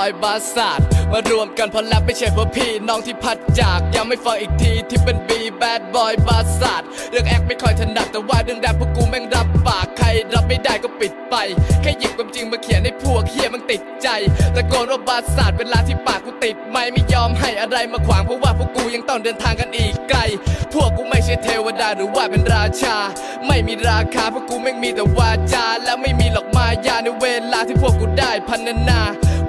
อยบาสาดมารวมกันเพราะแรปไม่ใช่เพราะพี่น้องที่พัดจากยังไม่ฟังอีกทีที่เป็นบีแบดบอยบาสาดเรื่องแอคไม่ค่อยถนัดแต่ว่าเรื่องแรปพวกกูแม่งรับปากใครรับไม่ได้ก็ปิดไป แค่หยิบความจริงมาเขียนให้พวกเฮียมันติดใจตะโกนว่าบาสาดเวลาที่ปากกูติดไม่ไม่ยอมให้อะไรมาขวางเพราะว่าพวกกูยังต้องเดินทางกันอีกไกล พวกกูไม่ใช่เทวดาหรือว่าเป็นราชา ไม่มีราคาพวกกูแม่งมีแต่วาจา และไม่มีหรอกมายาในเวลาที่พวกกูได้พันนา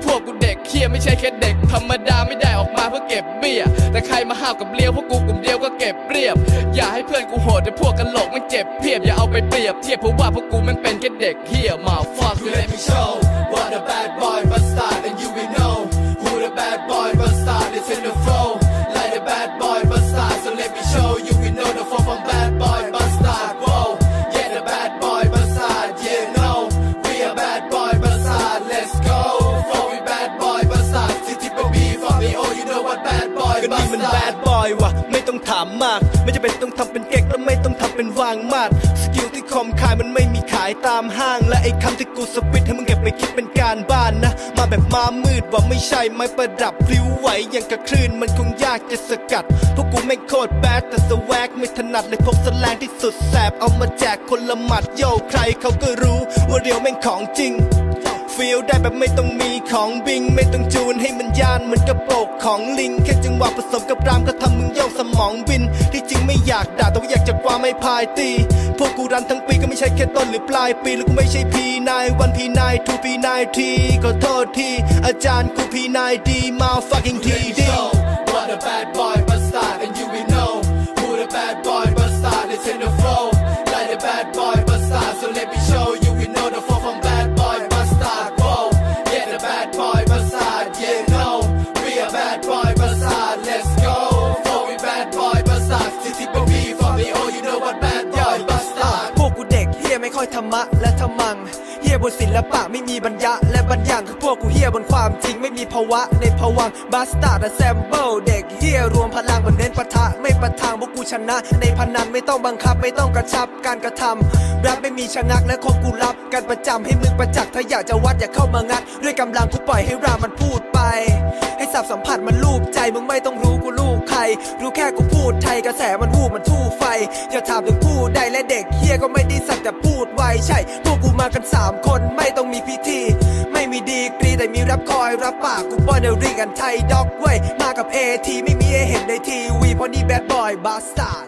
พวกกูเด็กเคียไม่ใช่แค่เด็ก ธรรมดาไม่ได้ออกมาเพื่อเก็บเบี้ย แต่ใครมาห้าวกับเลี้ยวพวกกูกลุ่มเดียวก็เก็บเรียบ อย่าให้เพื่อนกูโหดแต่พวกกันหลกมันเจ็บเพียบอย่าเอาไปเปรียบเทียบเพราะว่าพวกกูมันเป็นแค่เด็กเฮียมา fuck you let me show what a bad ก็นี่มันแบดบอยวะไม่ต้องถามมาก ไม่จะเป็นต้องทำเป็นเก๊กและไม่ต้องทำเป็นวางมาดสกิลที่คอมขายมันไม่มีขายตามห้าง และไอ้คำที่กูสปิดให้มึงเก็บไปคิดเป็นการบ้านนะ มาแบบมามืดว่าไม่ใช่ไม้ประดับพลิ้วไหวอย่างกับคลื่นมันคงยากจะสกัดพวกกูไม่โคตรแบดแต่สวกไม่ถนัดเลยพกสแลงที่สุดแสบเอามาแจกคนละหมัดโยใครเขาก็รู้ว่าเรียวแม่งของจริง ฟีลได้แบบไม่ต้องมีของบิง ไม่ต้องจูนให้มันยานเหมือนกระโปรงของลิง แค่จังหวะผสมกับรามก็ทำมึงโยกสมองบิน ที่จริงไม่อยากด่าแต่ว่าอยากจะความไม่พายตี พวกกูรันทั้งปีก็ไม่ใช่แค่ต้นหรือปลายปีแล้วกูไม่ใช่พีนายวันพีนายทูพีนายทีขอโทษทีอาจารย์กูพีนายดีมา fucking ทีดี what a bad boy รมะและธรรมังเฮียบนศิลปะไม่มีบัญญาและบัญญังคือพวกกูเฮียบนความจริงไม่มีภาวะในภวังบาสตาร์ดแซมเบิลเด็กเฮียรวมพลังบนเน้นปะทะไม่ประทางพวกกูชนะ ในพนันไม่ต้องบังคับไม่ต้องกระชับการกระทำรับไม่มีชะงักและคงกูรับการประจำให้มึงประจักษ์ถ้าอยากจะวัดอย่าเข้ามางัด ด้วยกำลังกูปล่อยให้รามันพูดไป ให้สับสัมผัสมันลูบใจมึงไม่ต้องรู้กูลู กใครรู้แค่กูพูดไทยกระแสมันวูบมันทู่ไฟ อย่าถามถึงผู้ใดและเด็กเฮียก็ไม่ได้สักแต่พูดไวใช่ พวกกูมากัน 3 คนไม่ต้องมีพิธี ไม่มีดีกรีแต่มีรับคอยรับปากกูป้อนเดริงกันไทยด็อกเว้ยมากับเอทีไม่มีให้เห็นในทีวีเพราะนี่แบดบอยบาสตาร์